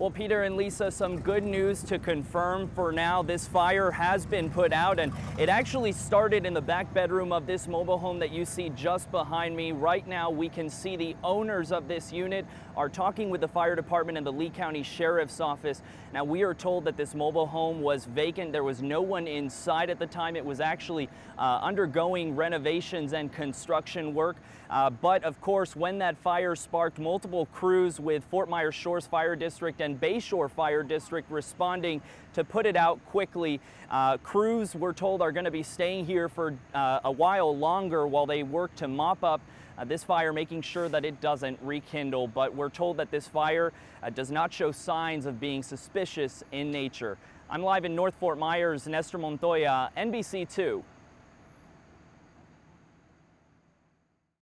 Well, Peter and Lisa, some good news to confirm for now. This fire has been put out and it actually started in the back bedroom of this mobile home that you see just behind me. Right now, we can see the owners of this unit are talking with the fire department and the Lee County Sheriff's Office. Now, we are told that this mobile home was vacant. There was no one inside at the time. It was actually uh, undergoing renovations and construction work. Uh, but of course, when that fire sparked multiple crews with Fort Myers Shores Fire District and and Bayshore Fire District responding to put it out quickly. Uh, crews, we're told, are going to be staying here for uh, a while longer while they work to mop up uh, this fire, making sure that it doesn't rekindle. But we're told that this fire uh, does not show signs of being suspicious in nature. I'm live in North Fort Myers, Nestor Montoya, NBC2.